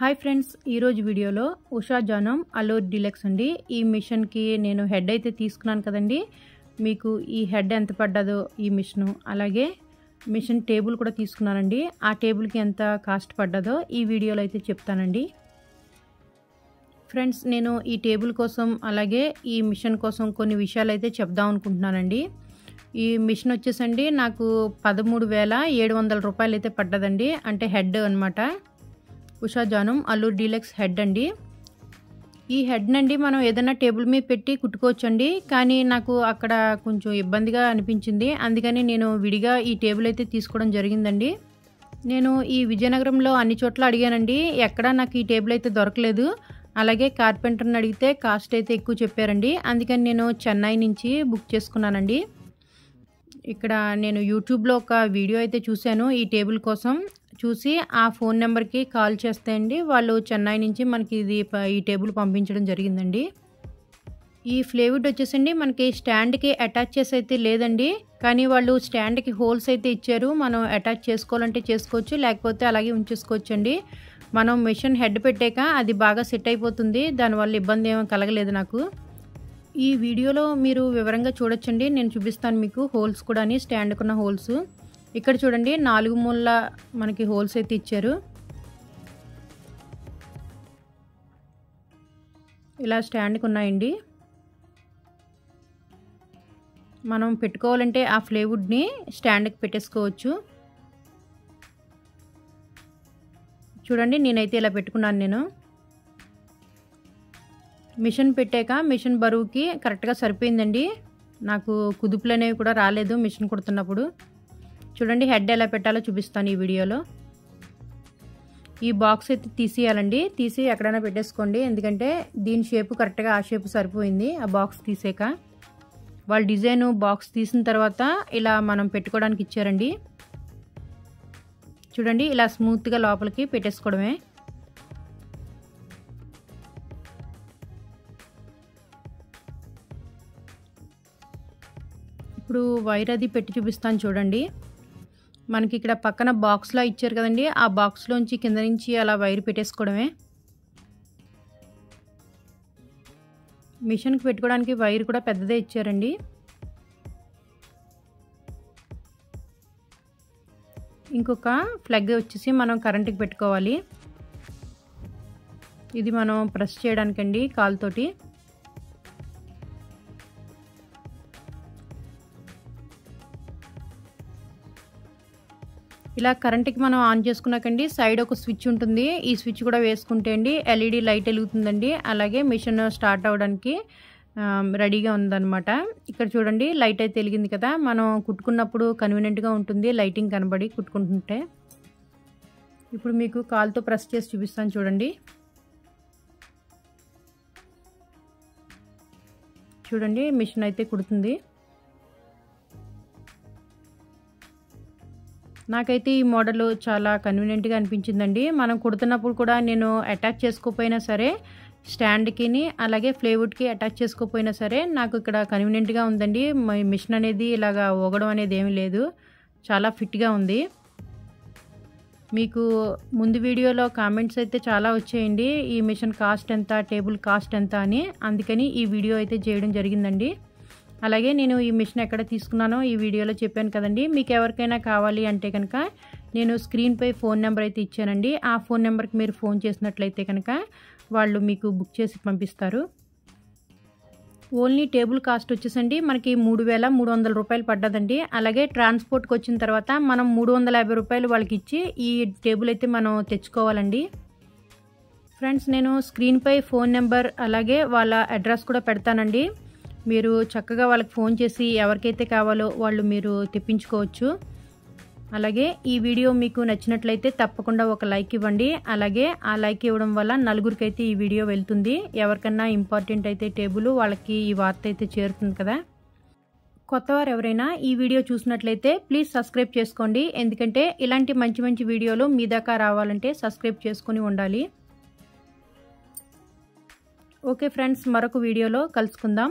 Hi friends ఈరోజు వీడియోలో Usha జానం అలోర్ deluxe అండి. ఈ మిషన్కి నేను హెడ్ అయితే తీసుకున్నాను కదండి. మీకు ఈ హెడ్ ఎంత పడ్డదో ఈ మిషను అలాగే మిషన్ టేబుల్ కూడా తీసుకున్నానండి. ఆ టేబుల్కి ఎంత కాస్ట్ పడ్డదో ఈ వీడియోలో అయితే చెప్తానండి. ఫ్రెండ్స్ నేను ఈ టేబుల్ కోసం అలాగే ఈ మిషన్ కోసం కొన్ని విషయాలు అయితే చెప్దాం అనుకుంటున్నానండి. ఈ మిషన్ వచ్చేసండి నాకు పదమూడు వేల ఏడు వందల రూపాయలు అయితే పడ్డదండి. అంటే హెడ్ అనమాట ఉషా జానం అల్లూర్ డీలక్స్ హెడ్ అండి. ఈ హెడ్ నండి మనం ఏదైనా టేబుల్ మీద పెట్టి కుట్టుకోవచ్చండి. కానీ నాకు అక్కడ కొంచెం ఇబ్బందిగా అనిపించింది. అందుకని నేను విడిగా ఈ టేబుల్ అయితే తీసుకోవడం జరిగిందండి. నేను ఈ విజయనగరంలో అన్ని చోట్ల అడిగానండి. ఎక్కడా నాకు ఈ టేబుల్ అయితే దొరకలేదు. అలాగే కార్పెంటర్ని అడిగితే కాస్ట్ అయితే ఎక్కువ చెప్పారండి. అందుకని నేను చెన్నై నుంచి బుక్ చేసుకున్నానండి. ఇక్కడ నేను యూట్యూబ్లో ఒక వీడియో అయితే చూశాను ఈ టేబుల్ కోసం. చూసి ఆ ఫోన్ నెంబర్కి కాల్ చేస్తే అండి వాళ్ళు చెన్నై నుంచి మనకి ఇది ఈ టేబుల్ పంపించడం జరిగిందండి. ఈ ఫ్లేవుడ్ వచ్చేసండి మనకి స్టాండ్కి అటాచ్ చేసి అయితే లేదండి కానీ వాళ్ళు స్టాండ్కి హోల్స్ అయితే ఇచ్చారు. మనం అటాచ్ చేసుకోవాలంటే చేసుకోవచ్చు లేకపోతే అలాగే ఉంచేసుకోవచ్చు అండి మనం మిషన్ హెడ్ పెట్టాక అది బాగా సెట్ అయిపోతుంది దానివల్ల ఇబ్బంది ఏమీ కలగలేదు నాకు. ఈ వీడియోలో మీరు వివరంగా చూడొచ్చండి నేను చూపిస్తాను మీకు హోల్స్ కూడా అని స్టాండ్కున్న హోల్స్. ఇక్కడ చూడండి నాలుగు మూల మనకి హోల్స్ అయితే ఇచ్చారు. ఇలా స్టాండ్కి ఉన్నాయండి. మనం పెట్టుకోవాలంటే ఆ ఫ్లేవుడ్ని స్టాండ్కి పెట్టేసుకోవచ్చు. చూడండి నేనైతే ఇలా పెట్టుకున్నాను నేను. మిషన్ పెట్టాక మిషన్ బరువుకి కరెక్ట్గా సరిపోయిందండి. నాకు కుదుపులు అనేవి కూడా రాలేదు మిషన్ కుడుతున్నప్పుడు. చూడండి హెడ్ ఎలా పెట్టాలో చూపిస్తాను ఈ వీడియోలో. ఈ బాక్స్ అయితే తీసేయాలండి. తీసి ఎక్కడైనా పెట్టేసుకోండి. ఎందుకంటే దీని షేపు కరెక్ట్గా ఆ షేపు సరిపోయింది ఆ బాక్స్ తీసాక. వాళ్ళ డిజైన్ బాక్స్ తీసిన తర్వాత ఇలా మనం పెట్టుకోవడానికి ఇచ్చారండి. చూడండి ఇలా స్మూత్గా లోపలికి పెట్టేసుకోవడమే. ఇప్పుడు వైర్ అది పెట్టి చూపిస్తాను చూడండి. మనకి ఇక్కడ పక్కన బాక్స్లో ఇచ్చారు కదండి. ఆ బాక్స్లోంచి కింద నుంచి అలా వైర్ పెట్టేసుకోవడమే. మిషన్కి పెట్టుకోవడానికి వైర్ కూడా పెద్దదే ఇచ్చారండి. ఇంకొక ఫ్లగ్ వచ్చేసి మనం కరెంట్కి పెట్టుకోవాలి. ఇది మనం ప్రెస్ చేయడానికండి కాలుతోటి. ఇలా కరెంట్కి మనం ఆన్ చేసుకున్నాకండి సైడ్ ఒక స్విచ్ ఉంటుంది. ఈ స్విచ్ కూడా వేసుకుంటే అండి ఎల్ఈడి లైట్ వెలుగుతుందండి. అలాగే మిషన్ స్టార్ట్ అవ్వడానికి రెడీగా ఉందన్నమాట. ఇక్కడ చూడండి లైట్ అయితే వెలిగింది కదా. మనం కుట్టుకున్నప్పుడు కన్వీనియంట్గా ఉంటుంది లైటింగ్ కనబడి కుట్టుకుంటుంటే. ఇప్పుడు మీకు కాల్తో ప్రెస్ చేసి చూపిస్తాను చూడండి. చూడండి మిషన్ అయితే కుడుతుంది. నాకైతే ఈ మోడల్ చాలా కన్వీనియంట్గా అనిపించిందండి. మనం కుడుతున్నప్పుడు కూడా నేను అటాచ్ చేసుకోకపోయినా సరే స్టాండ్కిని అలాగే ఫ్లేవుడ్కి అటాచ్ చేసుకోకపోయినా సరే నాకు ఇక్కడ కన్వీనియంట్గా ఉందండి. మిషన్ అనేది ఇలాగా ఊగడం అనేది ఏమీ లేదు. చాలా ఫిట్గా ఉంది. మీకు ముందు వీడియోలో కామెంట్స్ అయితే చాలా వచ్చేయండి. ఈ మిషన్ కాస్ట్ ఎంత టేబుల్ కాస్ట్ ఎంత అని. అందుకని ఈ వీడియో అయితే చేయడం జరిగిందండి. అలాగే నేను ఈ మిషన్ ఎక్కడ తీసుకున్నానో ఈ వీడియోలో చెప్పాను కదండి. మీకు ఎవరికైనా కావాలి అంటే కనుక నేను స్క్రీన్పై ఫోన్ నెంబర్ అయితే ఇచ్చానండి. ఆ ఫోన్ నెంబర్కి మీరు ఫోన్ చేసినట్లయితే కనుక వాళ్ళు మీకు బుక్ చేసి పంపిస్తారు. ఓన్లీ టేబుల్ కాస్ట్ వచ్చేసండి. మనకి మూడు వేల మూడు వందల రూపాయలు పడ్డదండి. అలాగే ట్రాన్స్పోర్ట్కి వచ్చిన తర్వాత మనం మూడు వందల యాభై రూపాయలు వాళ్ళకి ఇచ్చి ఈ టేబుల్ అయితే మనం తెచ్చుకోవాలండి. ఫ్రెండ్స్ నేను స్క్రీన్పై ఫోన్ నెంబర్ అలాగే వాళ్ళ అడ్రస్ కూడా పెడతానండి. మీరు చక్కగా వాళ్ళకి ఫోన్ చేసి ఎవరికైతే కావాలో వాళ్ళు మీరు తెప్పించుకోవచ్చు. అలాగే ఈ వీడియో మీకు నచ్చినట్లయితే తప్పకుండా ఒక లైక్ ఇవ్వండి. అలాగే ఆ లైక్ ఇవ్వడం వల్ల నలుగురికి అయితే ఈ వీడియో వెళ్తుంది. ఎవరికన్నా ఇంపార్టెంట్ అయితే టేబుల్ వాళ్ళకి ఈ వార్త అయితే చేరుతుంది కదా. కొత్తవారు ఎవరైనా ఈ వీడియో చూసినట్లయితే ప్లీజ్ సబ్స్క్రైబ్ చేసుకోండి. ఎందుకంటే ఇలాంటి మంచి మంచి వీడియోలు మీ దాకా రావాలంటే సబ్స్క్రైబ్ చేసుకుని ఉండాలి. ఓకే ఫ్రెండ్స్ మరొక వీడియోలో కలుసుకుందాం.